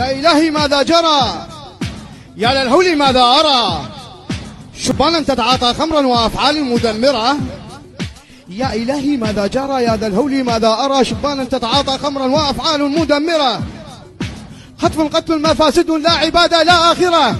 يا إلهي ماذا جرى؟ يا للهول ماذا أرى؟ شبانا تتعاطى خمرا وأفعال مدمرة. يا إلهي ماذا جرى؟ يا ذا الهول ماذا أرى؟ شبانا تتعاطى خمرا وأفعال مدمرة. خطف قتل مفاسد لا عبادة لا آخرة.